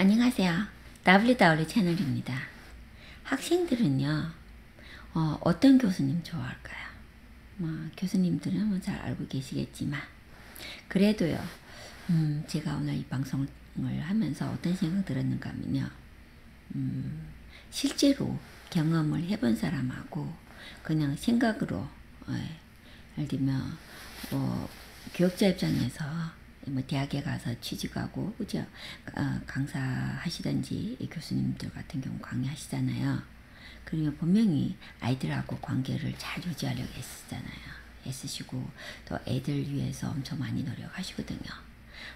안녕하세요. WW 채널입니다. 학생들은요, 어, 어떤 교수님 좋아할까요? 뭐, 교수님들은 뭐 잘 알고 계시겠지만, 그래도요, 음, 제가 오늘 이 방송을 하면서 어떤 생각 들었는가 하면요, 음, 실제로 경험을 해본 사람하고 그냥 생각으로, 예, 예를 들면, 뭐, 교육자 입장에서 뭐 대학에 가서 취직하고 그죠 어, 강사하시든지 교수님들 같은 경우 강의하시잖아요. 그러면 분명히 아이들하고 관계를 잘 유지하려고 애쓰잖아요. 애쓰시고 또 애들 위해서 엄청 많이 노력하시거든요.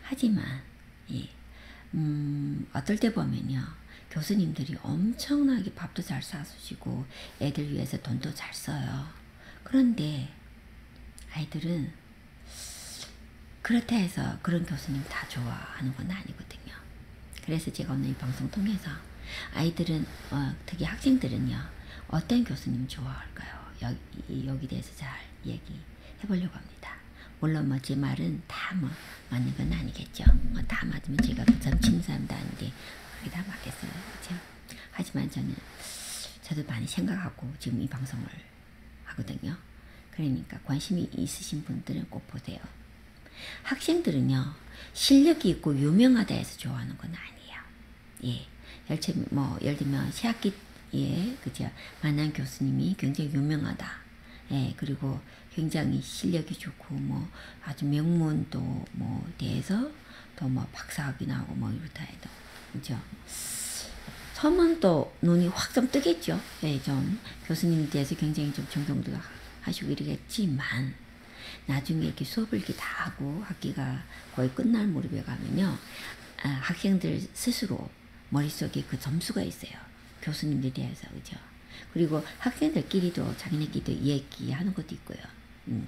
하지만 예, 음, 어떨 때 보면요. 교수님들이 엄청나게 밥도 잘 사주시고 애들 위해서 돈도 잘 써요. 그런데 아이들은 그렇다 해서 그런 교수님 다 좋아하는 건 아니거든요. 그래서 제가 오늘 이 방송 통해서 아이들은 어, 특히 학생들은요 어떤 교수님 좋아할까요? 여기 여기 대해서 잘 얘기해 보려고 합니다. 물론 뭐 제 말은 다 뭐 맞는 건 아니겠죠. 뭐 다 맞으면 제가 그 점치는 사람도 아닌데 그게 다 맞겠어요, 그렇죠? 하지만 저는 저도 많이 생각하고 지금 이 방송을 하거든요. 그러니까 관심이 있으신 분들은 꼭 보세요. 학생들은요, 실력이 있고 유명하다 해서 좋아하는 건 아니에요. 예. 열체, 뭐, 예를 들면, 새학기에, 그죠. 만난 교수님이 굉장히 유명하다. 예. 그리고 굉장히 실력이 좋고, 뭐, 아주 명문도 뭐, 대해서 또 뭐, 박사학위 나오고 뭐, 이렇다 해도. 그죠. 처음은 또 눈이 확 좀 뜨겠죠. 예, 좀 교수님에 대해서 굉장히 좀 존경도 하시고 이러겠지만, 나중에 이렇게 수업을 이렇게 다 하고 학기가 거의 끝날 무렵에 가면요. 아, 학생들 스스로 머릿속에 그 점수가 있어요. 교수님들에 대해서, 그죠? 그리고 학생들끼리도 자기네끼리도 얘기하는 것도 있고요. 음.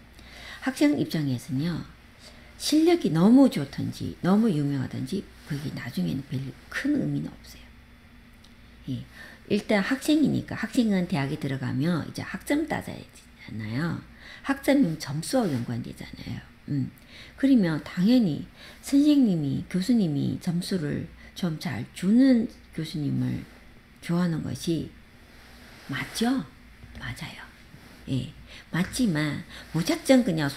학생 입장에서는요. 실력이 너무 좋든지 너무 유명하든지 그게 나중에는 별 큰 의미는 없어요. 예. 일단 학생이니까 학생은 대학에 들어가면 이제 학점 따져야 되잖아요. 학점이면 점수와 연관되잖아요. 음. 그러면 당연히 선생님이 교수님이 점수를 좀 잘 주는 교수님을 좋아하는 것이 맞죠? 맞아요. 예. 맞지만 무작정 그냥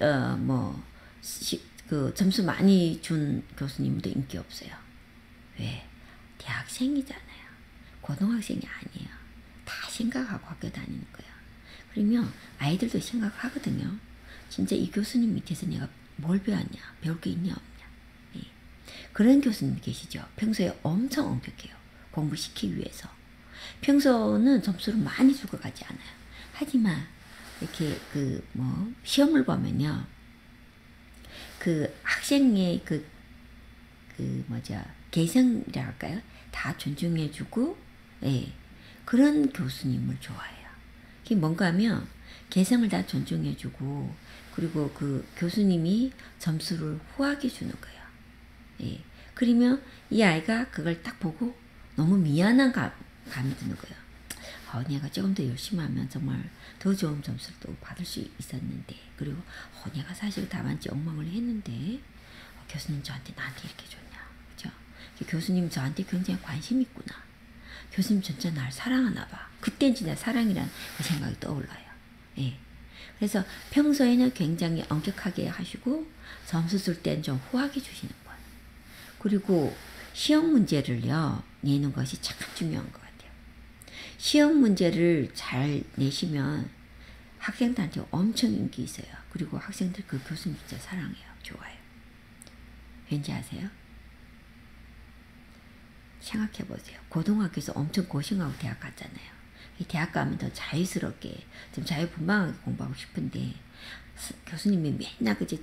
어 뭐그 점수 많이 준 교수님도 인기 없어요. 왜? 대학생이잖아요. 고등학생이 아니에요. 다 생각하고 학교 다니는 거예요. 그러면 아이들도 생각하거든요. 진짜 이 교수님 밑에서 내가 뭘 배웠냐, 배울 게 있냐 없냐. 예. 그런 교수님 계시죠. 평소에 엄청 엄격해요. 공부시키기 위해서. 평소는 점수를 많이 주고 가지 않아요. 하지만 이렇게 그 뭐 시험을 보면요. 그 학생의 그, 그 뭐죠. 개성이라 할까요? 다 존중해주고, 예. 그런 교수님을 좋아해요. 그게 뭔가 하면 개성을 다 존중해주고 그리고 그 교수님이 점수를 후하게 주는 거예요. 예. 그러면 이 아이가 그걸 딱 보고 너무 미안한 감, 감이 드는 거예요. 어, 내가 조금 더 열심히 하면 정말 더 좋은 점수를 또 받을 수 있었는데 그리고 어, 내가 사실 답안지 엉망을 했는데 어, 교수님 저한테 나한테 이렇게 줬냐 그죠? 교수님 저한테 굉장히 관심 있구나 교수님 진짜 날 사랑하나 봐. 그땐 진짜 사랑이란 그 생각이 떠올라요. 예. 그래서 평소에는 굉장히 엄격하게 하시고 점수 줄 땐 좀 후하게 주시는 분. 그리고 시험 문제를요 내는 것이 참 중요한 것 같아요. 시험 문제를 잘 내시면 학생들한테 엄청 인기 있어요. 그리고 학생들 그 교수님 진짜 사랑해요. 좋아요. 왠지 아세요? 생각해 보세요. 고등학교에서 엄청 고생하고 대학 갔잖아요. 대학 가면 더 자유스럽게 좀 자유분방하게 공부하고 싶은데 교수님이 맨날 그제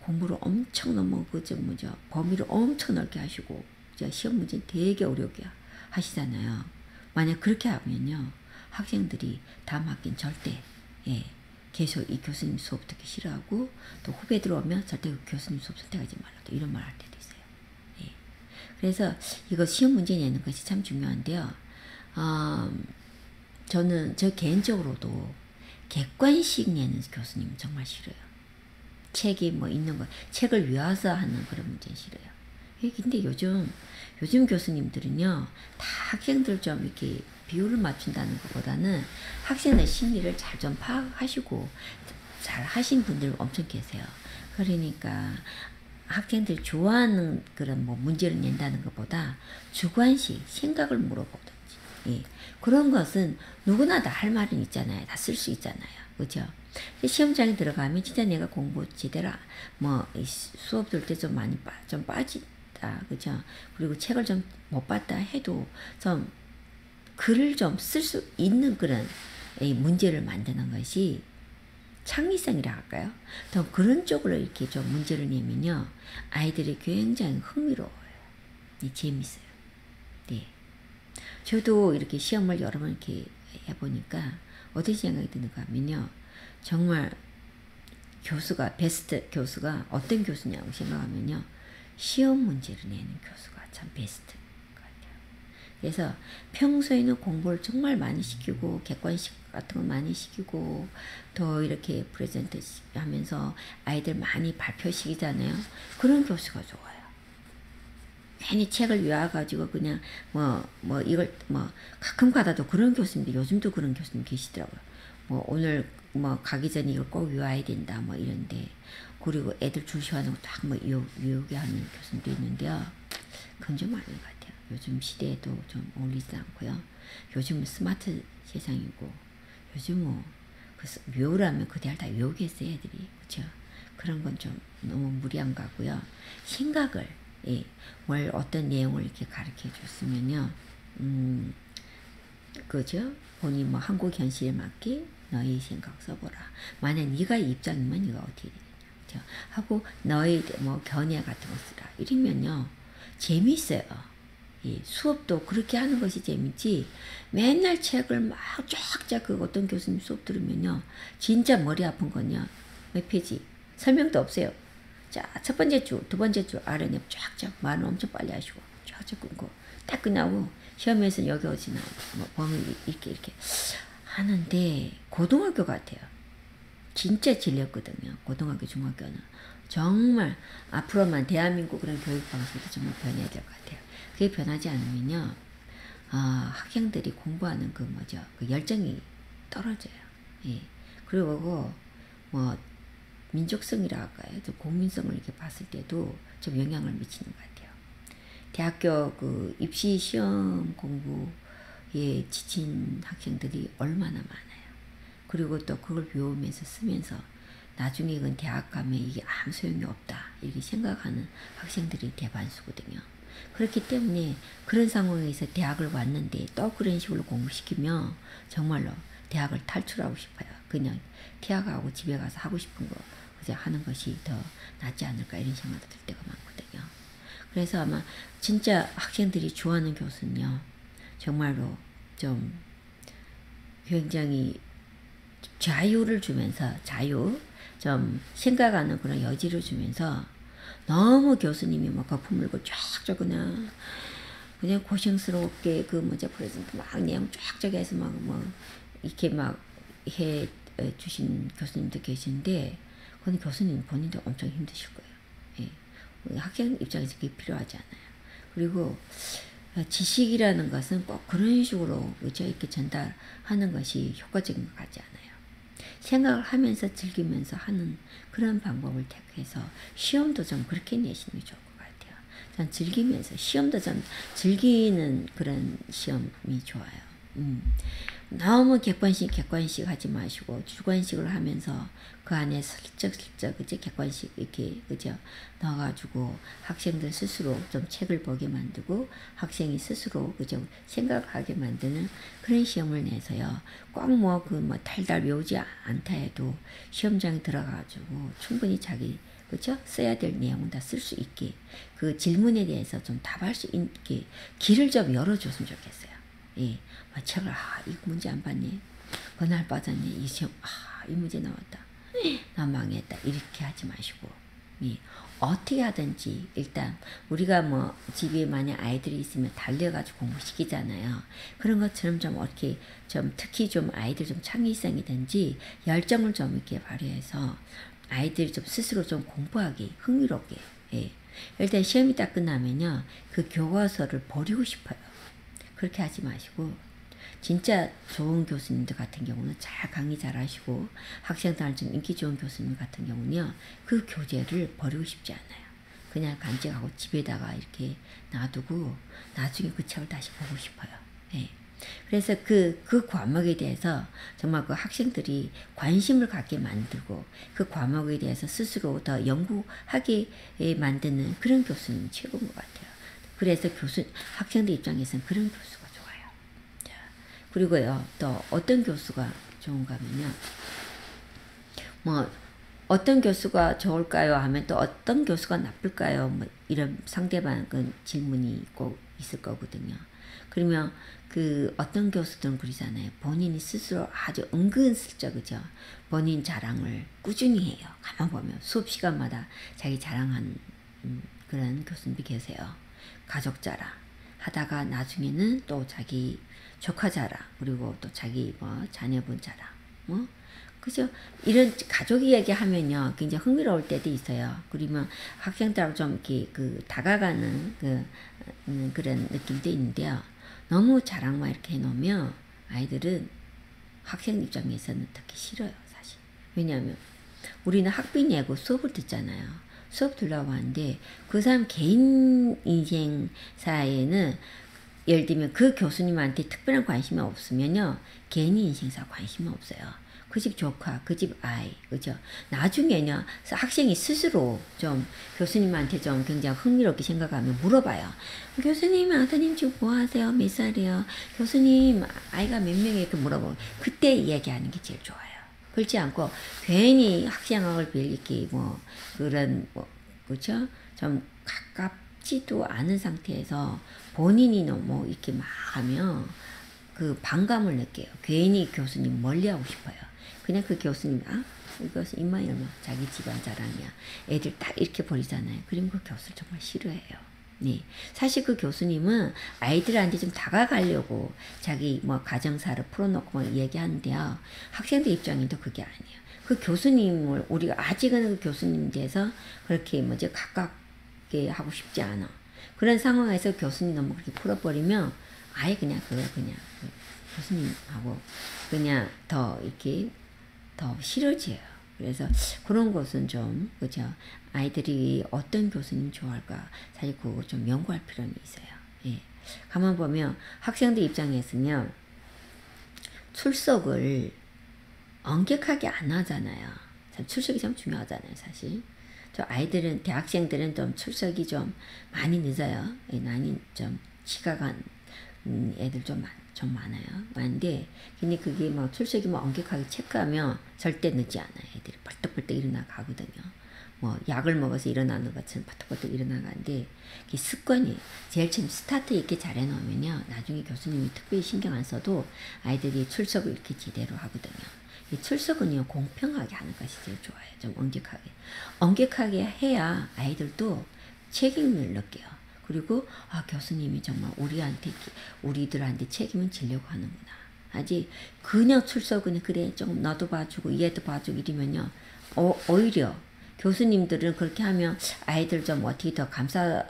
공부를 엄청 너무 그저 뭐죠 범위를 엄청 넓게 하시고 시험 문제 되게 어렵게 하시잖아요. 만약 그렇게 하면요 학생들이 다음 학기는 절대 예 계속 이 교수님 수업 듣기 싫어하고 또 후배 들어오면 절대 그 교수님 수업 선택하지 말라 또 이런 말할 있어요. 그래서 이거 시험 문제 내는 것이 참 중요한데요. 어, 저는 저 개인적으로도 객관식 내는 교수님 정말 싫어요. 책이 뭐 있는 거, 책을 외워서 하는 그런 문제는 싫어요. 예, 근데 요즘 요즘 교수님들은요 다 학생들 좀 이렇게 비율을 맞춘다는 것보다는 학생의 심리를 잘 좀 파악하시고 잘 하신 분들 엄청 계세요. 그러니까 학생들 좋아하는 그런 뭐 문제를 낸다는 것보다 주관식 생각을 물어보든지 예. 그런 것은 누구나 다 할 말은 있잖아요. 다 쓸 수 있잖아요. 그죠? 시험장에 들어가면 진짜 내가 공부 제대로 뭐 수업 들 때 좀 많이 빠, 좀 빠진다. 그죠? 그리고 책을 좀 못 봤다 해도 좀 글을 좀 쓸 수 있는 그런 문제를 만드는 것이 창의성이라 할까요? 더 그런 쪽으로 이렇게 좀 문제를 내면요. 아이들이 굉장히 흥미로워요. 네, 재밌어요. 네. 저도 이렇게 시험을 여러 번 이렇게 해보니까 어떤 생각이 드는가 하면요. 정말 교수가, 베스트 교수가 어떤 교수냐고 생각하면요. 시험 문제를 내는 교수가 참 베스트. 그래서 평소에는 공부를 정말 많이 시키고 객관식 같은 거 많이 시키고 더 이렇게 프레젠트 하면서 아이들 많이 발표시키잖아요. 그런 교수가 좋아요. 괜히 책을 외워가지고 그냥 뭐, 뭐 이걸 뭐 가끔 가다도 그런 교수인데 요즘도 그런 교수님 계시더라고요. 뭐 오늘 뭐 가기 전에 이걸 꼭 외워야 된다 뭐 이런데 그리고 애들 주시하는 거 딱 뭐 외우게 하는 교수님도 있는데요. 그건 좀 아닌 것 같아요. 요즘 시대에도 좀 어울리지 않고요. 요즘은 스마트 세상이고 요즘 뭐그 묘라면 그대로 다 외우겠어요 애들이 그죠 그런 건 좀 너무 무리한 것 같고요. 생각을 예, 뭘 어떤 내용을 이렇게 가르쳐 줬으면요. 음, 그죠? 본인 뭐 한국 현실에 맞게 너의 생각 써보라. 만약 네가 입장이면 네가 어떻게 되겠냐. 그죠? 하고 너의 뭐 견해 같은 거 쓰라. 이러면요. 재밌어요. 이 수업도 그렇게 하는 것이 재밌지. 맨날 책을 막 쫙쫙 그 어떤 교수님 수업 들으면요. 진짜 머리 아픈 건요. 몇 페이지? 설명도 없어요. 자 첫 번째 주 두 번째 주 아래에 쫙쫙 말은 엄청 빨리 하시고 쫙쫙 끊고 딱 끝나고 시험에서 여기 나오고 뭐 범위 이렇게 이렇게. 하는데 고등학교 같아요. 진짜 질렸거든요. 고등학교 중학교는. 정말 앞으로만 대한민국 그런 교육 방식도 정말 변해야 될 것 같아요 그게 변하지 않으면요, 어, 학생들이 공부하는 그 뭐죠, 그 열정이 떨어져요. 예. 그리고 뭐 민족성이라 할까요? 좀 국민성을 이렇게 봤을 때도 좀 영향을 미치는 것 같아요. 대학교 그 입시 시험 공부에 지친 학생들이 얼마나 많아요. 그리고 또 그걸 배우면서 쓰면서 나중에 그 대학 가면 이게 아무 소용이 없다 이렇게 생각하는 학생들이 대반수거든요. 그렇기 때문에 그런 상황에서 대학을 왔는데 또 그런 식으로 공부시키면 정말로 대학을 탈출하고 싶어요. 그냥 퇴학하고 집에 가서 하고 싶은 거 그저 하는 것이 더 낫지 않을까 이런 생각이 들 때가 많거든요. 그래서 아마 진짜 학생들이 좋아하는 교수는요. 정말로 좀 굉장히 자유를 주면서 자유 좀 생각하는 그런 여지를 주면서 너무 교수님이 막 거품 물고 쫙쫙 그냥 그냥 고생스럽게 그 뭐지 프레젠트 막 내용 쫙쫙 해서 막뭐 이렇게 막 해 주신 교수님도 계신데 그건 교수님 본인도 엄청 힘드실 거예요. 예. 학생 입장에서 그게 필요하지 않아요. 그리고 지식이라는 것은 꼭 그런 식으로 그죠 이렇게 전달하는 것이 효과적인 것 같지 않아요. 생각을 하면서 즐기면서 하는 그런 방법을 택해서 시험도 좀 그렇게 내시는 게 좋을 것 같아요. 전 즐기면서 시험도 좀 즐기는 그런 시험이 좋아요. 음. 너무 객관식 객관식 하지 마시고 주관식을 하면서 그 안에 슬쩍슬쩍 그제 객관식 이렇게 그죠 넣어가지고 학생들 스스로 좀 책을 보게 만들고 학생이 스스로 그죠 생각하게 만드는 그런 시험을 내서요 꼭뭐 그뭐 뭐 달달 외우지 않다 해도 시험장에 들어가가지고 충분히 자기 그죠 써야 될 내용은 다 쓸 수 있게 그 질문에 대해서 좀 답할 수 있게 길을 좀 열어줬으면 좋겠어요. 예. 아, 책을 아, 이 문제 안 봤니? 그날 빠졌니? 이 시험 아, 이 문제 나왔다. 나 망했다. 이렇게 하지 마시고 예. 어떻게 하든지 일단 우리가 뭐 집에 만약 아이들이 있으면 달려가지고 공부시키잖아요. 그런 것처럼 좀 어떻게 좀 특히 좀 아이들 좀 창의성이든지 열정을 좀 이렇게 발휘해서 아이들이 좀 스스로 좀 공부하기 흥미롭게 예. 일단 시험이 딱 끝나면요. 그 교과서를 버리고 싶어요. 그렇게 하지 마시고 진짜 좋은 교수님들 같은 경우는 잘 강의 잘 하시고 학생들 좀 인기 좋은 교수님 같은 경우는요. 그 교재를 버리고 싶지 않아요. 그냥 간직하고 집에다가 이렇게 놔두고 나중에 그 책을 다시 보고 싶어요. 예. 그래서 그, 그 과목에 대해서 정말 그 학생들이 관심을 갖게 만들고 그 과목에 대해서 스스로 더 연구하게 만드는 그런 교수님 최고인 것 같아요. 그래서 교수, 학생들 입장에서는 그런 교수가 그리고요, 또 어떤 교수가 좋은가 하면요. 뭐, 어떤 교수가 좋을까요? 하면 또 어떤 교수가 나쁠까요? 뭐 이런 상대방 질문이 꼭 있을 거거든요. 그러면 그 어떤 교수들은 그러잖아요. 본인이 스스로 아주 은근슬쩍 그죠. 본인 자랑을 꾸준히 해요. 가만 보면 수업 시간마다 자기 자랑한 음, 그런 교수님이 계세요. 가족 자랑 하다가 나중에는 또 자기 조카 자랑 그리고 또 자기 뭐 자녀분 자랑 뭐 그죠? 이런 가족 이야기 하면요, 굉장히 흥미로울 때도 있어요. 그러면 학생들하고 좀 이렇게 그 다가가는 그, 음, 그런 느낌도 있는데요. 너무 자랑만 이렇게 해놓으면 아이들은 학생 입장에서는 듣기 싫어요, 사실. 왜냐하면 우리는 학비 내고 수업을 듣잖아요. 수업 들라고 하는데 그 사람 개인 인생사에는 예를 들면 그 교수님한테 특별한 관심이 없으면요. 개인 인생사 관심이 없어요. 그 집 조카, 그 집 아이, 그죠? 나중에는 학생이 스스로 좀 교수님한테 좀 굉장히 흥미롭게 생각하면 물어봐요. 교수님, 아드님 지금 뭐 하세요? 몇 살이에요? 교수님, 아이가 몇 명이 이렇게 물어보고, 그때 이야기하는 게 제일 좋아요. 그렇지 않고, 괜히 학생학을 빌리기, 뭐, 그런, 뭐, 그죠? 좀 가깝 지도 않은 상태에서 본인이 너무 이렇게 막 하면, 그 반감을 느껴요. 괜히 교수님 멀리하고 싶어요. 그냥 그 교수님, 아, 이것은 입만 열면 자기 집안 자랑이야. 애들 딱 이렇게 버리잖아요. 그럼 그 교수를 정말 싫어해요. 네. 사실 그 교수님은 아이들한테 좀 다가가려고 자기 뭐 가정사를 풀어놓고 뭐 얘기하는데요. 학생들 입장에도 그게 아니에요. 그 교수님을 우리가 아직은 그 교수님 돼서 그렇게 뭐지 가깝게 하고 싶지 않아. 그런 상황에서 교수님 너무 그렇게 풀어버리면 아예 그냥 그거 그냥 그 교수님하고 그냥 더 이렇게 더 싫어져요. 그래서 그런 것은 좀 그죠 아이들이 어떤 교수님 좋아할까 사실 그거 좀 연구할 필요는 있어요. 예. 가만 보면 학생들 입장에서는 출석을 엄격하게 안 하잖아요. 출석이 참 중요하잖아요, 사실. 저 아이들은 대학생들은 좀 출석이 좀 많이 늦어요. 예, 많이 좀 지각한 음, 애들 좀 많. 좀 많아요. 많은데 근데 그게 뭐 출석이 뭐 엄격하게 체크하면 절대 늦지 않아요. 애들이 벌떡벌떡 일어나 가거든요. 뭐 약을 먹어서 일어나는 것처럼 벌떡벌떡 일어나가는데 그 습관이 제일 처음 스타트 있게 잘 해놓으면요. 나중에 교수님이 특별히 신경 안 써도 아이들이 출석을 이렇게 제대로 하거든요. 이 출석은요 공평하게 하는 것이 제일 좋아요. 좀 엄격하게. 엄격하게 해야 아이들도 책임을 느껴요. 그리고 아 교수님이 정말 우리한테 우리들한테 책임을 지려고 하는구나. 아직 그냥 출석은 그래 조금 너도 봐주고 얘도 봐주고 이러면요. 어, 오히려 교수님들은 그렇게 하면 아이들 좀 어떻게 더 감싸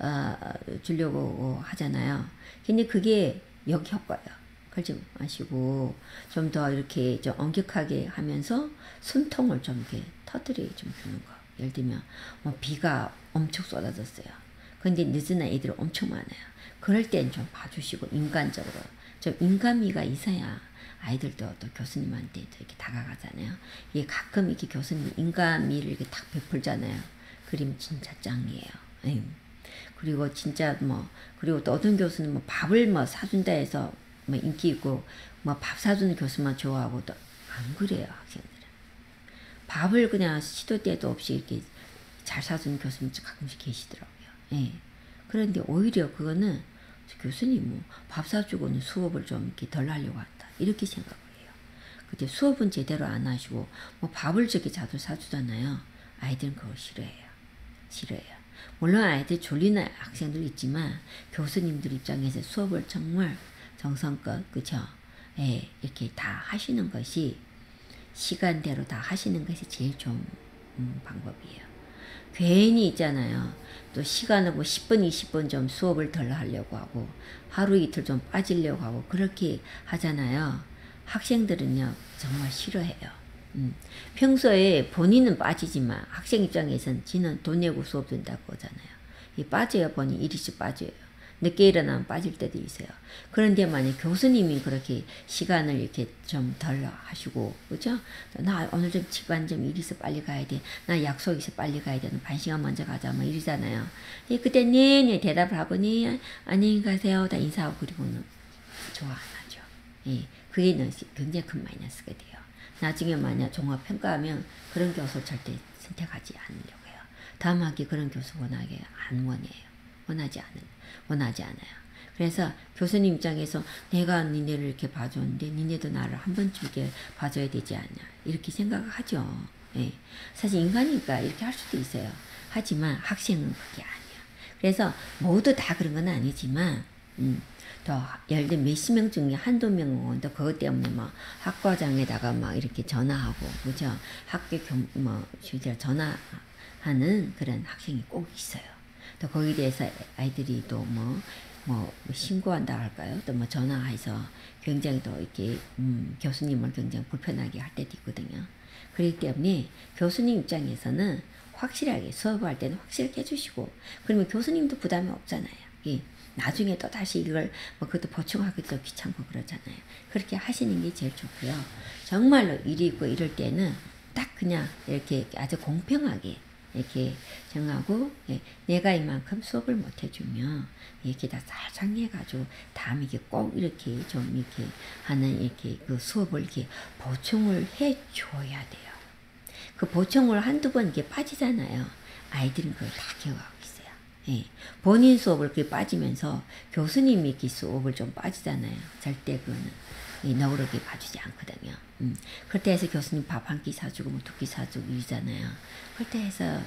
어, 주려고 하잖아요. 근데 그게 여기 효과예요. 그러지 마시고 좀 더 이렇게 좀 엄격하게 하면서 숨통을 좀 이렇게 터뜨려 좀 주는 거. 예를 들면 뭐 비가 엄청 쏟아졌어요. 근데 늦은 아이들 엄청 많아요. 그럴 땐 좀 봐주시고 인간적으로 좀 인간미가 있어야 아이들도 또 교수님한테 이렇게 다가가잖아요. 이게 가끔 이렇게 교수님 인간미를 이렇게 딱 베풀잖아요. 그림 진짜 짱이에요. 에이. 그리고 진짜 뭐 그리고 또 어떤 교수는 뭐 밥을 뭐 사준다 해서 뭐 인기 있고 뭐 밥 사주는 교수만 좋아하고 또안 그래요 학생들은 밥을 그냥 시도 때도 없이 이렇게 잘 사주는 교수님 가끔씩 계시더라고. 예. 그런데 오히려 그거는 교수님 뭐 밥 사주고는 수업을 좀 이렇게 덜 하려고 한다. 이렇게 생각을 해요. 근데 수업은 제대로 안 하시고 뭐 밥을 저렇게 자주 사주잖아요. 아이들은 그걸 싫어해요. 싫어해요. 물론 아이들 졸리는 학생들 있지만 교수님들 입장에서 수업을 정말 정성껏 그죠? 예, 이렇게 다 하시는 것이 시간대로 다 하시는 것이 제일 좋은 음, 방법이에요. 괜히 있잖아요. 또 시간을 뭐 10분, 20분 좀 수업을 덜 하려고 하고 하루 이틀 좀 빠지려고 하고 그렇게 하잖아요. 학생들은요 정말 싫어해요. 음. 평소에 본인은 빠지지만 학생 입장에서는 지는 돈 내고 수업 듣다고 하잖아요. 이 빠져야 보니 일이씩 빠져요. 늦게 일어나면 빠질 때도 있어요. 그런데 만약 교수님이 그렇게 시간을 이렇게 좀 덜 하시고, 그죠? 나 오늘 좀 집안 좀 일이 있어 빨리 가야 돼. 나 약속 있어 빨리 가야 돼. 반 시간 먼저 가자. 뭐 이러잖아요. 예, 그때 네 네 대답을 하보니 안녕히 가세요. 다 인사하고 그리고는 좋아 안 하죠. 예, 그게 굉장히 큰 마이너스가 돼요. 나중에 만약 종합 평가하면 그런 교수 절대 선택하지 않으려고 해요. 다음 학기 그런 교수 원하게 안 원해요. 원하지 않은 원하지 않아요. 그래서 교수님 입장에서 내가 니네를 이렇게 봐줬는데 니네도 나를 한 번쯤 이렇게 봐줘야 되지 않냐 이렇게 생각하죠. 예. 사실 인간이니까 이렇게 할 수도 있어요. 하지만 학생은 그게 아니야. 그래서 모두 다 그런 건 아니지만 음, 더 예를 들면 몇십 명 중에 한두 명은 또 그것 때문에 막 학과장에다가 막 이렇게 전화하고 그죠 학교 교뭐 전화하는 그런 학생이 꼭 있어요. 또 거기에 대해서 아이들이 또뭐뭐 신고한다 할까요? 또 뭐 전화해서 굉장히 또 이렇게 음, 교수님을 굉장히 불편하게 할 때도 있거든요. 그렇기 때문에 교수님 입장에서는 확실하게 수업할 때는 확실하게 해주시고 그러면 교수님도 부담이 없잖아요. 예. 나중에 또 다시 이걸 뭐 그것도 보충하기도 귀찮고 그러잖아요. 그렇게 하시는 게 제일 좋고요. 정말로 일이 있고 이럴 때는 딱 그냥 이렇게 아주 공평하게 이렇게 정하고 예, 내가 이만큼 수업을 못 해주면 이렇게 다 사장해가지고 다음 이게 꼭 이렇게 좀 이렇게 하는 이렇게 그 수업을 이렇게 보충을 해줘야 돼요. 그 보충을 한두 번 이렇게 빠지잖아요. 아이들은 그걸 다 기억하고 있어요. 예. 본인 수업을 이렇게 빠지면서 교수님이 이렇게 수업을 좀 빠지잖아요. 절대 그거는 너그럽게 봐주지 않거든요. 음. 그때 해서 교수님 밥 한 끼 사주고 뭐 두 끼 사주고 이러잖아요. 해서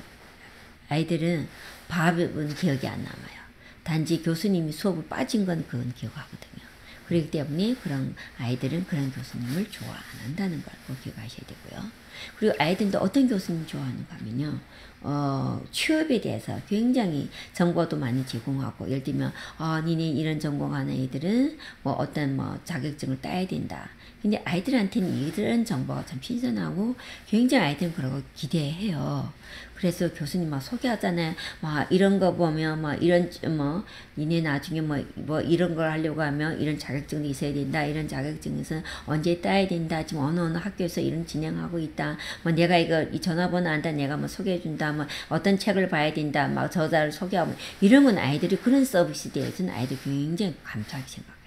아이들은 밥은 기억이 안 남아요. 단지 교수님이 수업을 빠진 건 그건 기억하거든요. 그렇기 때문에 그런 아이들은 그런 교수님을 좋아 안 한다는 걸 꼭 기억하셔야 되고요. 그리고 아이들도 어떤 교수님 좋아하는가 하면요. 어, 취업에 대해서 굉장히 정보도 많이 제공하고 예를 들면 어, 니네 이런 전공하는 애들은 뭐 어떤 뭐 자격증을 따야 된다. 근데 아이들한테는 이런 정보가 참 신선하고 굉장히 아이들은 그러고 기대해요. 그래서 교수님 막 소개하잖아요. 막 이런 거 보면 뭐 이런 뭐 니네 나중에 뭐, 뭐 이런 걸 하려고 하면 이런 자격증이 있어야 된다. 이런 자격증에서 언제 따야 된다. 지금 어느 어느 학교에서 이런 진행하고 있다. 뭐 내가 이거 이 전화번호 안다. 내가 뭐 소개해 준다. 뭐 어떤 책을 봐야 된다. 막 저자를 소개하고 이런 건 아이들이 그런 서비스에 대해서는 아이들 굉장히 감사하게 생각.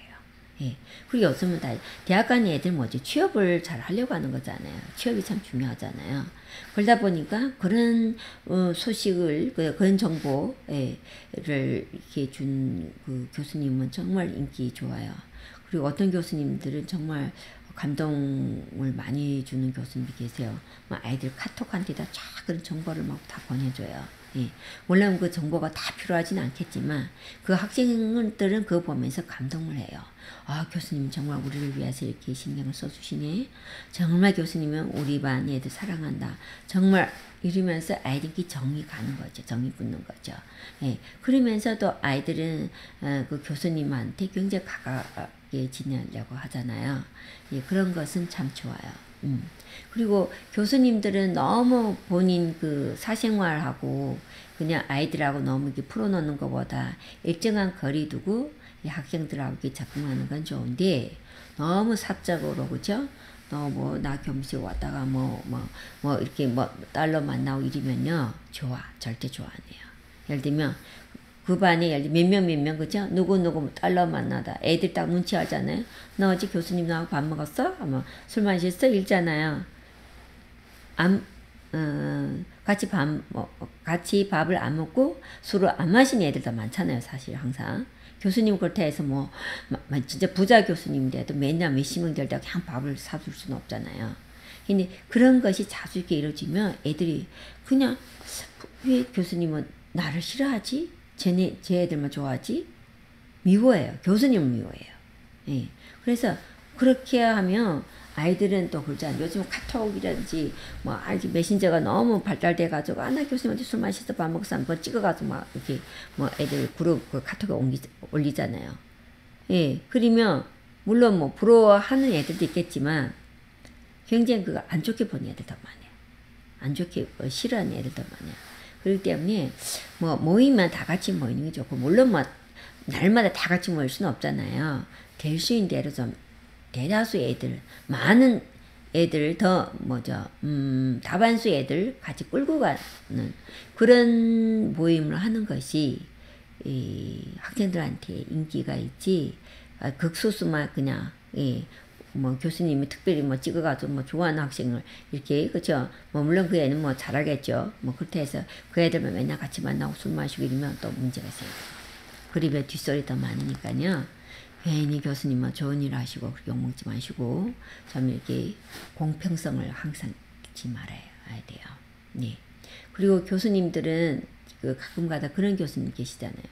예. 그리고 요즘은 다 대학 가는 애들 뭐지 취업을 잘 하려고 하는 거잖아요. 취업이 참 중요하잖아요. 그러다 보니까 그런 어, 소식을 그, 그런 정보를 이렇게 준 그 교수님은 정말 인기 좋아요. 그리고 어떤 교수님들은 정말 감동을 많이 주는 교수님이 계세요. 아이들 카톡한테다 쫙 그런 정보를 막다 보내줘요. 예. 물론 그 정보가 다 필요하진 않겠지만 그 학생들은 그거 보면서 감동을 해요. 아 교수님 정말 우리를 위해서 이렇게 신경을 써주시네. 정말 교수님은 우리 반 애들 사랑한다. 정말 이러면서 아이들이 정이 가는 거죠. 정이 붙는 거죠. 예. 그러면서도 아이들은 어, 그 교수님한테 굉장히 가깝게 지내려고 하잖아요. 예. 그런 것은 참 좋아요. 음. 그리고 교수님들은 너무 본인 그 사생활하고 그냥 아이들하고 너무 이렇게 풀어놓는 것보다 일정한 거리 두고 학생들하고 이렇게 작동하는 건 좋은데 너무 사적으로 그죠? 너뭐 나 겸식 왔다가 뭐 뭐 뭐 뭐 이렇게 뭐 달러 만나고 이러면요 좋아 절대 좋아 안 해요. 예를 들면 그 반에 예를 들면 몇명 몇 명 그죠? 누구 누구 달러 만나다 애들 딱 눈치 하잖아요. 너 어제 교수님 나하고 밥 먹었어? 아마 술 마셨어? 읽잖아요. 안 어, 같이 밥, 뭐, 같이 밥을 안 먹고 술을 안 마시는 애들도 많잖아요, 사실 항상. 교수님 해서 뭐, 진짜 부자 교수님인데도 맨날 몇십 명 될때 그냥 밥을 사줄 수는 없잖아요. 근데 그런 것이 자주 이렇게 이루어지면 애들이 그냥 왜 교수님은 나를 싫어하지? 쟤네, 쟤 애들만 좋아하지? 미워해요. 교수님을 미워해요. 예. 그래서 그렇게 하면 아이들은 또 그러잖아. 요즘 카톡이라든지 뭐 아직 메신저가 너무 발달돼 가지고 아나 교수님한테 술 마셔서 밥 먹어서 한번 찍어 가지고 막 이렇게 뭐 애들 그룹 그 카톡에 옮기, 올리잖아요. 예, 그러면 물론 뭐 부러워하는 애들도 있겠지만 굉장히 그거 안 좋게 보는 애들 더 많아요. 안 좋게 뭐 싫어하는 애들 더 많아요. 그렇기 때문에 뭐 모이면 다 같이 모이는 게 좋고 물론 뭐 날마다 다 같이 모일 수는 없잖아요. 될 수 있는 대로 좀 대다수 애들 많은 애들 더 뭐죠? 음 다반수 애들 같이 끌고 가는 그런 모임을 하는 것이 이 학생들한테 인기가 있지. 아, 극소수만 그냥 예, 뭐 교수님이 특별히 뭐 찍어가지고 뭐 좋아하는 학생을 이렇게 그죠 뭐 물론 그 애는 뭐 잘하겠죠. 뭐 그렇게 해서 그 애들만 맨날 같이 만나고 술 마시고 이러면 또 문제가 생겨 그립에 뒷소리 더 많으니까요 괜히 교수님은 좋은 일 하시고 그렇게 욕먹지 마시고 좀 이렇게 공평성을 항상 잊지 말아야 돼요. 네. 그리고 교수님들은 그 가끔가다 그런 교수님 계시잖아요.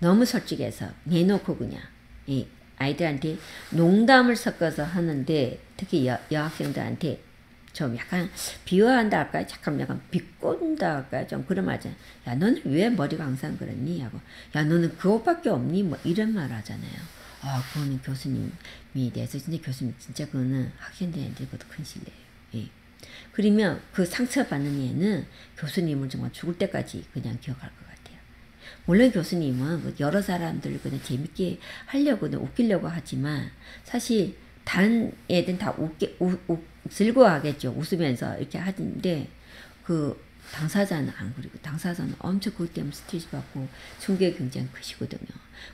너무 솔직해서 내놓고 그냥 이 아이들한테 농담을 섞어서 하는데 특히 여, 여학생들한테 좀 약간 비화한다 할까 잠깐 약간 비꼰다 할까 좀 그런 말이잖아 야 너는 왜 머리가 항상 그렇니? 하고 야 너는 그것밖에 없니? 뭐 이런 말 하잖아요. 아 그거는 교수님이 대해서 진짜 교수님 진짜 그거는 학생들한테 그것도 큰 실례예요. 예. 그러면 그 상처받는 얘는 교수님을 정말 죽을 때까지 그냥 기억할 것 물론 교수님은 그 여러 사람들 그냥 재밌게 하려고 웃기려고 하지만 사실 다른 애들은 다 웃게 우, 우, 즐거워하겠죠 웃으면서 이렇게 하는데 그 당사자는 안 그리고 당사자는 엄청 그것 때문에 스트레스 받고 충격이 굉장히 크시거든요.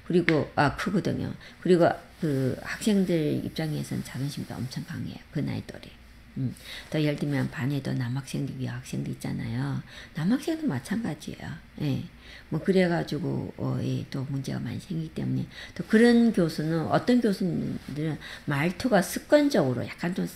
그리고 아 크거든요. 그리고 그 학생들 입장에서는 자존심도 엄청 강해요. 그 나이 또래. 음. 또 예를 들면 반에도 남학생들, 여학생들 있잖아요. 남학생도 마찬가지예요. 예. 뭐 그래가지고 어, 예, 또 문제가 많이 생기기 때문에 또 그런 교수는 어떤 교수님들은 말투가 습관적으로 약간 좀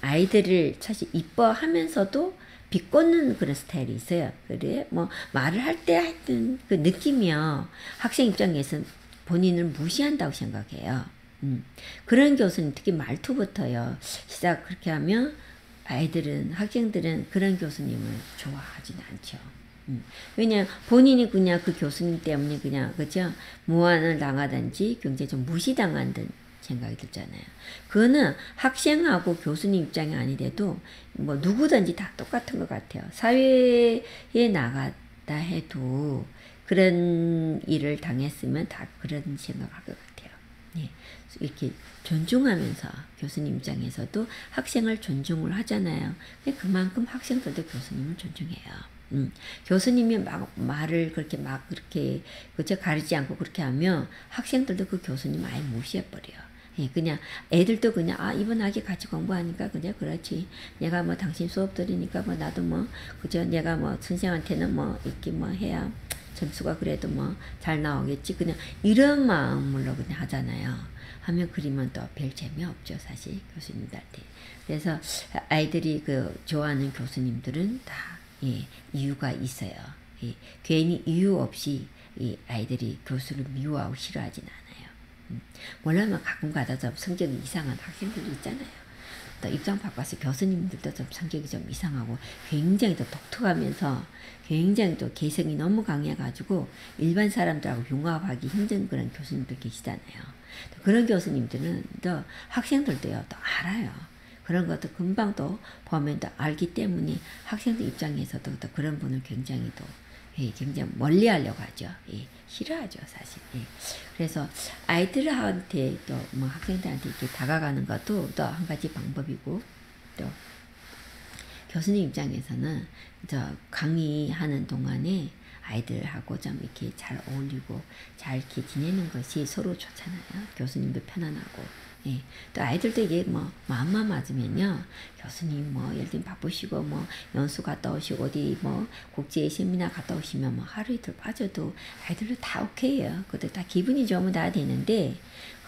아이들을 사실 이뻐하면서도 비꼬는 그런 스타일이 있어요. 그래 뭐 말을 할 때 하여튼 그 느낌이요. 학생 입장에서 본인을 무시한다고 생각해요. 음. 그런 교수님 특히 말투부터요. 시작 그렇게 하면 아이들은 학생들은 그런 교수님을 좋아하지는 않죠. 음. 왜냐 본인이 그냥 그 교수님 때문에 그냥 그죠 무한을 당하든지 굉장히 좀 무시당한다는 생각이 들잖아요. 그거는 학생하고 교수님 입장이 아니래도 뭐 누구든지 다 똑같은 것 같아요. 사회에 나갔다 해도 그런 일을 당했으면 다 그런 생각할 것 같아요. 예, 이렇게 존중하면서 교수님 입장에서도 학생을 존중을 하잖아요. 그만큼 학생들도 교수님을 존중해요. 음, 교수님이 막 말을 그렇게 막 그렇게 그저 가리지 않고 그렇게 하면 학생들도 그 교수님 아예 무시해 버려요. 예, 그냥 애들도 그냥 아 이번 학기 같이 공부하니까 그냥 그렇지. 내가 뭐 당신 수업 들으니까 뭐 나도 뭐 그저 내가 뭐 선생한테는 뭐 이렇게 뭐 해야 점수가 그래도 뭐 잘 나오겠지. 그냥 이런 마음으로 그냥 하잖아요. 하면 그리면 또별 재미없죠, 사실 교수님들한테. 그래서 아이들이 그 좋아하는 교수님들은 다 예, 이유가 있어요. 예, 괜히 이유 없이 이 아이들이 교수를 미워하고 싫어하진 않아요. 음, 몰라면 가끔 가다 좀 성격이 이상한 학생들도 있잖아요. 또 입장 바꿔서 교수님들도 좀 성격이 좀 이상하고 굉장히 또 독특하면서 굉장히 또 개성이 너무 강해가지고 일반 사람들하고 융합하기 힘든 그런 교수님들 계시잖아요. 그런 교수님들은 또 학생들도요 또 알아요. 그런 것도 금방 또 보면 또 알기 때문에 학생들 입장에서도 또 그런 분을 굉장히 또 예, 굉장히 멀리 하려고 하죠. 예, 싫어하죠, 사실. 예. 그래서 아이들한테 또 뭐 학생들한테 이렇게 다가가는 것도 또 한 가지 방법이고 또 교수님 입장에서는 저 강의하는 동안에 아이들하고 좀 이렇게 잘 어울리고 잘 이렇게 지내는 것이 서로 좋잖아요. 교수님도 편안하고 예. 또 아이들도 이게 뭐 마음만 맞으면요 교수님 뭐 예를 들면 바쁘시고 뭐 연수 갔다 오시고 어디 뭐 국제 세미나 갔다 오시면 뭐 하루 이틀 빠져도 아이들도 다 오케이요 그것도 다 기분이 좋으면 다 되는데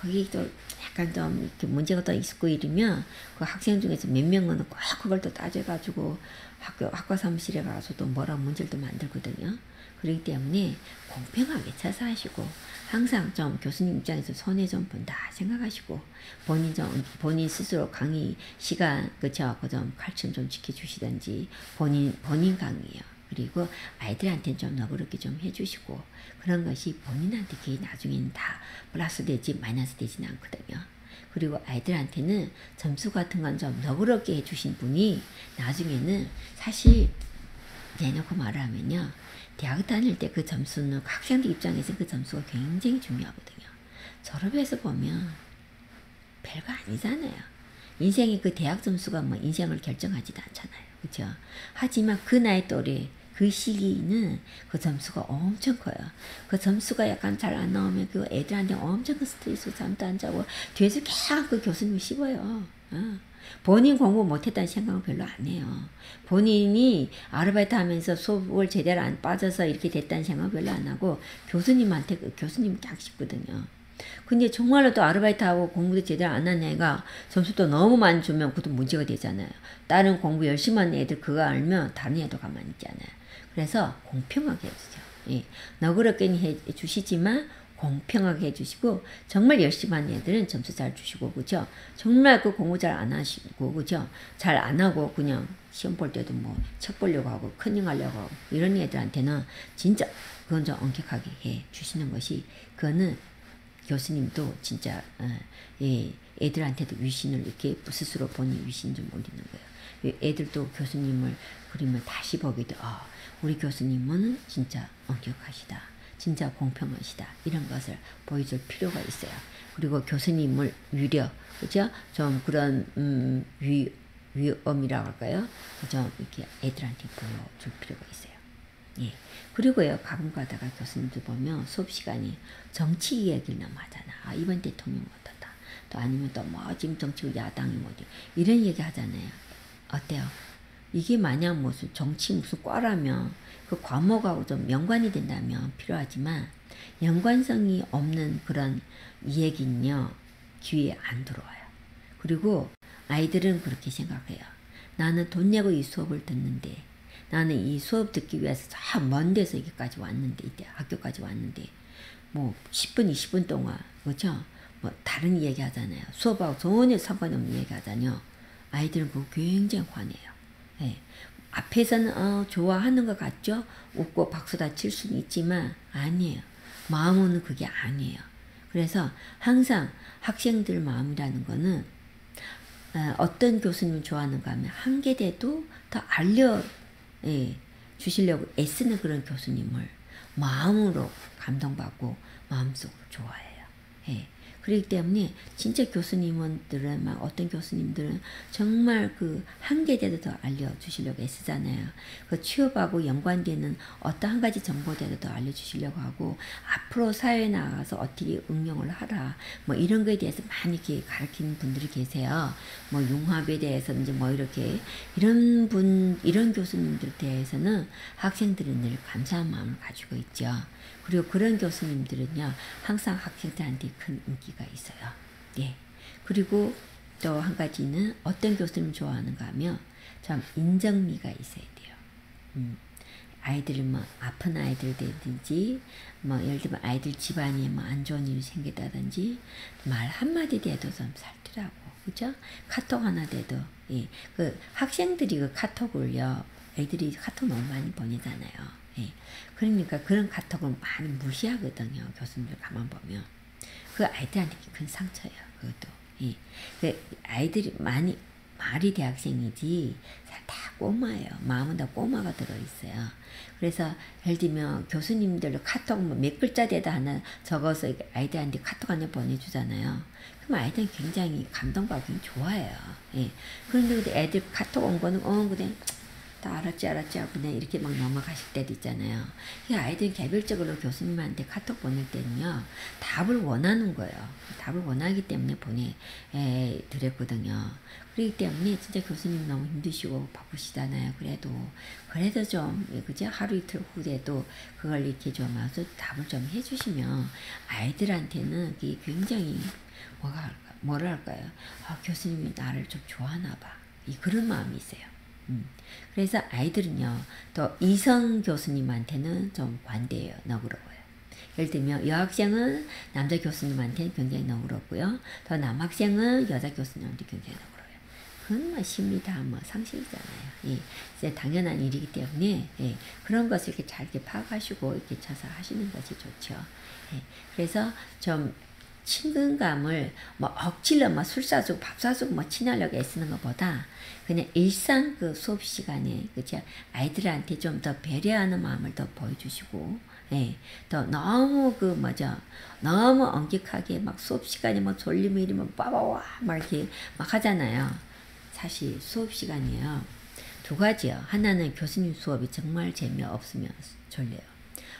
거기 또 약간 좀 이렇게 문제가 또 있고 이러면 그 학생 중에서 몇 명은 꼭 그걸 또 따져가지고 학교 학과 사무실에 가서 또 뭐라 문제를 또 만들거든요. 그렇기 때문에 공평하게 쳐서 하시고 항상 좀 교수님 입장에서 손해 좀 본다 생각하시고 본인 좀 본인 스스로 강의 시간 그쵸 그좀 칼춤 좀 지켜주시든지 본인 본인 강의요. 그리고 아이들한테 좀 너그럽게 좀 해주시고 그런 것이 본인한테 그게 나중에는 다 플러스 되지 마이너스 되지는 않거든요. 그리고 아이들한테는 점수 같은 건 좀 너그럽게 해주신 분이 나중에는 사실 내놓고 말하면요. 대학 다닐 때그 점수는 학생들 입장에서 그 점수가 굉장히 중요하거든요. 졸업해서 보면 별거 아니잖아요. 인생의 그 대학 점수가 뭐 인생을 결정하지도 않잖아요. 그죠? 하지만 그 나이 또래 그 시기는 그 점수가 엄청 커요. 그 점수가 약간 잘 안 나오면 그 애들한테 엄청 그 스트레스 잠도 안 자고 뒤에서 계속 그 교수님 씹어요. 어. 본인 공부 못했다는 생각은 별로 안 해요. 본인이 아르바이트 하면서 수업을 제대로 안 빠져서 이렇게 됐다는 생각은 별로 안 하고 교수님한테 그 교수님 딱 싶거든요. 근데 정말로 또 아르바이트하고 공부도 제대로 안 한 애가 점수도 너무 많이 주면 그것도 문제가 되잖아요. 다른 공부 열심히 하는 애들 그거 알면 다른 애도 가만히 있잖아요. 그래서 공평하게 해주죠. 예. 너그럽게 해주시지만 공평하게 해주시고 정말 열심히 하는 애들은 점수 잘 주시고 그죠? 정말 그 공부 잘 안 하시고 그죠? 잘 안 하고 그냥 시험 볼 때도 뭐 책 보려고 하고 커닝 하려고 하고 이런 애들한테는 진짜 그건 좀 엄격하게 해 주시는 것이 그거는 교수님도 진짜 어, 예, 애들한테도 위신을 이렇게 스스로 본인 위신 좀 올리는 거예요. 애들도 교수님을 그리면 다시 보게 돼. 아, 우리 교수님은 진짜 엄격하시다. 진짜 공평하시다. 이런 것을 보여줄 필요가 있어요. 그리고 교수님을 위려, 그죠? 좀 그런, 음, 위, 위엄이라고 할까요? 좀 이렇게 애들한테 보여줄 필요가 있어요. 예. 그리고요, 가끔 가다가 교수님들 보면 수업 시간이 정치 이야기를 너무 하잖아. 아, 이번 대통령 어떻다. 또 아니면 또 뭐, 지금 정치 야당이 뭐지. 이런 얘기 하잖아요. 어때요? 이게 만약 무슨 정치 무슨 과라면 그 과목하고 좀 연관이 된다면 필요하지만 연관성이 없는 그런 얘기는요 귀에 안 들어와요. 그리고 아이들은 그렇게 생각해요. 나는 돈 내고 이 수업을 듣는데 나는 이 수업 듣기 위해서 저 먼 데서 여기까지 왔는데 이때 학교까지 왔는데 뭐 10분 20분 동안 그렇죠? 뭐 다른 얘기 하잖아요. 수업하고 전혀 상관이 없는 얘기 하잖아요. 아이들은 그거 굉장히 화내요. 네. 앞에서는 어, 좋아하는 것 같죠? 웃고 박수 다 칠 수는 있지만 아니에요. 마음은 그게 아니에요. 그래서 항상 학생들 마음이라는 거는 어, 떤 교수님 좋아하는가 하면 한계돼도 더 알려 예, 주시려고 애쓰는 그런 교수님을 마음으로 감동받고 마음속으로 좋아해요. 예. 그렇기 때문에 진짜 교수님들은 막 어떤 교수님들은 정말 그 한계대도 더 알려주시려고 애쓰잖아요. 그 취업하고 연관되는 어떤 한 가지 정보대도 더 알려주시려고 하고 앞으로 사회에 나가서 어떻게 응용을 하라 뭐 이런 거에 대해서 많이 이렇게 가르치는 분들이 계세요. 뭐 융합에 대해서든지 뭐 이렇게 이런 분 이런 교수님들 대해서는 학생들은 늘 감사한 마음을 가지고 있죠. 그리고 그런 교수님들은요, 항상 학생들한테 큰 인기가 있어요. 예. 그리고 또 한 가지는 어떤 교수님 좋아하는가 하면 참 인정미가 있어야 돼요. 음. 아이들 뭐 아픈 아이들이든지 뭐 예를 들면 아이들 집안에 뭐 안 좋은 일이 생겼다든지 말 한마디 돼도 좀 살더라고 그죠 카톡 하나 돼도 예. 그 학생들이 그 카톡을요 애들이 카톡 너무 많이 보내잖아요 예. 그러니까 그런 카톡은 많이 무시하거든요. 교수님들 가만 보면. 그 아이들한테 큰 상처예요. 그것도. 예. 그 아이들이 많이 말이 대학생이지 다 꼬마예요. 마음은 다 꼬마가 들어있어요. 그래서 예를 들면 교수님들 카톡 뭐몇 글자 되다 하나 적어서 아이들한테 카톡 하나 보내주잖아요. 그럼 아이들은 굉장히 감동받기 좋아해요. 예. 그런데 애들 카톡 온 거는 어 그냥 다 알았지 알았지 하고 그냥 이렇게 막 넘어가실 때도 있잖아요. 아이들이 개별적으로 교수님한테 카톡 보낼 때는요. 답을 원하는 거예요. 답을 원하기 때문에 보내드렸거든요. 그렇기 때문에 진짜 교수님 너무 힘드시고 바쁘시잖아요. 그래도 그래도 좀 그죠 하루 이틀 후에도 그걸 이렇게 좀 와서 답을 좀 해주시면 아이들한테는 그게 굉장히 뭐가 뭐랄까요? 아, 교수님이 나를 좀 좋아하나 봐. 이 그런 마음이 있어요. 음. 그래서 아이들은요, 또 이성 교수님한테는 좀 관대해요. 너그러워요. 예를 들면 여학생은 남자 교수님한테 굉장히 너그럽고요. 또 남학생은 여자 교수님한테 굉장히 너그러워요. 그건 뭐 심리 다 뭐 상식이잖아요. 예, 이제 당연한 일이기 때문에 예, 그런 것을 이렇게 잘 이렇게 파악하시고 이렇게 쳐서 하시는 것이 좋죠. 예, 그래서 좀 친근감을 뭐 억지로 뭐술 사주고 밥 사주고 뭐 친하려고 애쓰는 것보다 그냥 일상 그 수업 시간에 그죠 아이들한테 좀 더 배려하는 마음을 더 보여주시고 예, 또 너무 그 뭐죠 너무 엄격하게 막 수업 시간에 뭐 졸리면 이러면 빠바와 막 이렇게 막 하잖아요. 사실 수업 시간이에요. 두 가지요. 하나는 교수님 수업이 정말 재미없으면 졸려요.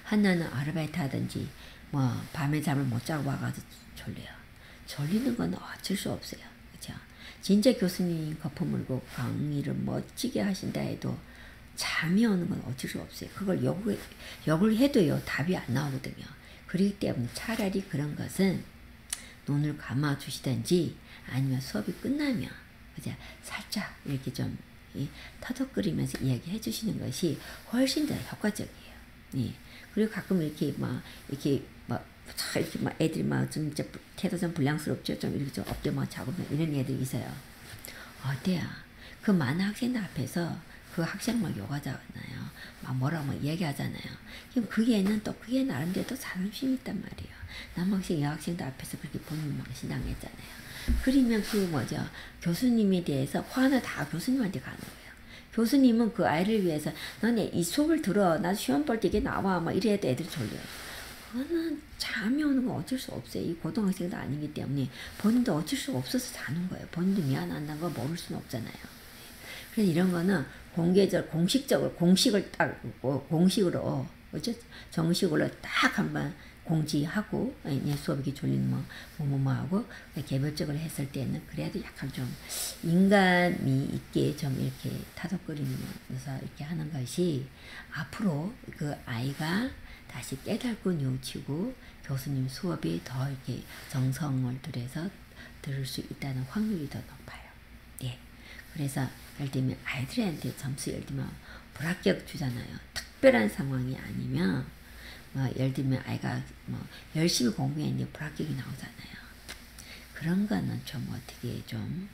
하나는 아르바이트 하든지 뭐 밤에 잠을 못 자고 와가지고 졸려요. 졸리는 건 어쩔 수 없어요. 진짜 교수님 거품 물고 강의를 멋지게 하신다 해도 잠이 오는 건 어쩔 수 없어요. 그걸 욕을, 욕을 해도요, 답이 안 나오거든요. 그렇기 때문에 차라리 그런 것은 눈을 감아 주시든지 아니면 수업이 끝나면 그죠? 살짝 이렇게 좀 이, 터덕거리면서 이야기해 주시는 것이 훨씬 더 효과적이에요. 예. 그리고 가끔 이렇게 막 이렇게 막 이렇게 막 애들이 막 좀 이제 태도 좀 불량스럽죠. 좀 이렇게 좀 엎드려 막 자고 이런 애들이 있어요. 어때요? 그 많은 학생들 앞에서 그 학생 막 욕하잖아요. 막 뭐라 뭐 얘기하잖아요. 그럼 그 애는 또 그게 나름대로 또 자존심이 있단 말이에요. 남학생, 여학생들 앞에서 그렇게 본인 망신당했잖아요. 그러면 그 뭐죠 교수님에 대해서 화는 다 교수님한테 가는 거예요. 교수님은 그 아이를 위해서 너네 이 수업을 들어 나 시험 볼 때 이게 나와 막 이래도 애들이 졸려요. 그거는 잠이 오는 건 어쩔 수 없어요. 이 고등학생도 아니기 때문에 본인도 어쩔 수 없어서 자는 거예요. 본인도 미안한다는 걸 모를 수는 없잖아요. 그래서 이런 거는 공개적 공식적으로 공식을 딱 공식으로 그죠 정식으로 딱 한번 공지하고 예, 수업이 졸리는 뭐 뭐 뭐 하고 개별적으로 했을 때는 그래도 약간 좀 인간미 있게 좀 이렇게 타덕거리면서 이렇게 하는 것이 앞으로 그 아이가 다시 깨닫고 뉘우치고 교수님 수업이 더 이렇게 정성을 들여서 들을 수 있다는 확률이 더 높아요. 예. 그래서 예를 들면 아이들한테 점수 예를 들면 불합격 주잖아요. 특별한 상황이 아니면 뭐 예를 들면 아이가 뭐 열심히 공부했는데 불합격이 나오잖아요. 그런 거는 좀 어떻게 좀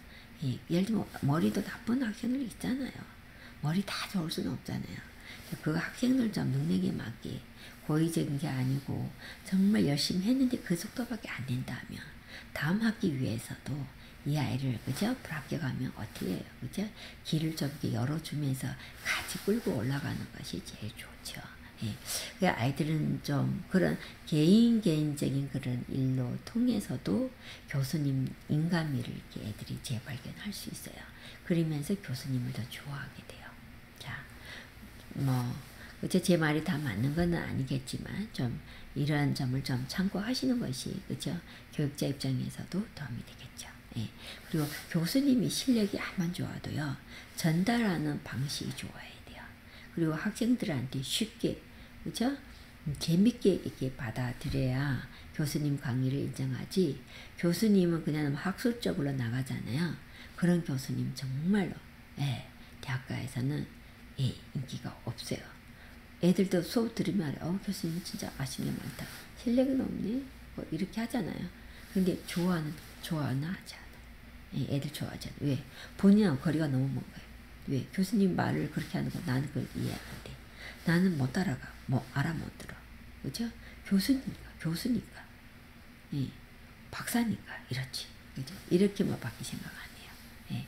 예, 예를 들면 머리도 나쁜 학생들 있잖아요. 머리 다 좋을 수는 없잖아요. 그 학생들 좀 능력에 맞게 고의적인 게 아니고 정말 열심히 했는데 그 속도밖에 안 된다면 다음 학기 위해서도 이 아이를 그죠 불합격하면 어떻게 해요 그죠 길을 좀 이렇게 열어주면서 같이 끌고 올라가는 것이 제일 좋죠. 예. 그 아이들은 좀 그런 개인 개인적인 그런 일로 통해서도 교수님 인간미를 이렇게 애들이 재발견할 수 있어요. 그러면서 교수님을 더 좋아하게 돼요. 자, 뭐 그쵸 제 말이 다 맞는 건 아니겠지만 좀 이러한 점을 좀 참고하시는 것이 그죠 교육자 입장에서도 도움이 되겠죠. 예. 그리고 교수님이 실력이 아만 좋아도요 전달하는 방식이 좋아야 돼요. 그리고 학생들한테 쉽게 그죠? 재밌게 이렇게 받아들여야 교수님 강의를 인정하지 교수님은 그냥 학술적으로 나가잖아요. 그런 교수님 정말로 예, 대학가에서는 예, 인기가 없어요. 애들도 수업 들으면 어 교수님 진짜 아시는 게 많다. 실력은 없네. 뭐 이렇게 하잖아요. 근데 좋아하는 좋아하는 하지 않아. 예, 애들 좋아하잖아. 왜? 본인하고 거리가 너무 먼 거예요. 왜? 교수님 말을 그렇게 하는 거 나는 그걸 이해 안 돼. 나는 못 따라가. 뭐 알아 못 들어. 그죠? 교수니까, 교수니까. 예. 박사니까, 이렇지. 그죠? 이렇게만 밖에 생각 안 해요. 예.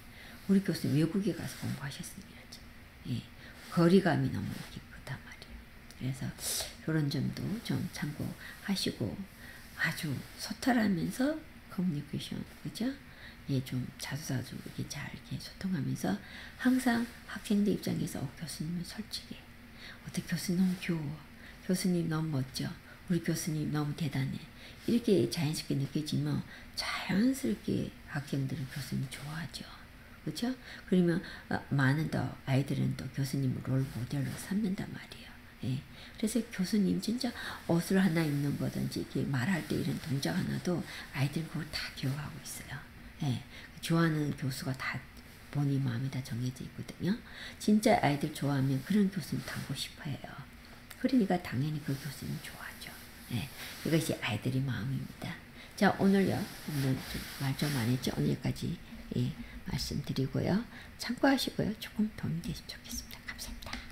우리 교수님 외국에 가서 공부하셨으니 이렇죠. 예. 거리감이 너무 말이에요. 그래서 그런 점도 좀 참고하시고 아주 소탈하면서 커뮤니케이션, 그죠? 예, 좀 자주자주 이렇게 잘 이렇게 소통하면서 항상 학생들 입장에서 어, 교수님은 솔직해. 어떻게 교수님 너무 귀여워. 교수님 너무 멋져. 우리 교수님 너무 대단해. 이렇게 자연스럽게 느껴지면 자연스럽게 학생들은 교수님 좋아하죠. 그렇죠? 그러면 어, 많은 더 아이들은 또 교수님을 롤 모델로 삼는단 말이에요. 예. 그래서 교수님 진짜 옷을 하나 입는 거든지 이렇게 말할 때 이런 동작 하나도 아이들 그걸 다 기억하고 있어요. 예. 좋아하는 교수가 다 본인 마음이 다 정해져 있거든요. 진짜 아이들 좋아하면 그런 교수님 다고 싶어해요. 그러니까 당연히 그 교수님 좋아하죠. 네, 이것이 아이들의 마음입니다. 자 오늘요 오늘 말좀 많이 했죠. 오늘까지 예, 말씀드리고요. 참고하시고요. 조금 도움이 되시면 좋겠습니다. 감사합니다.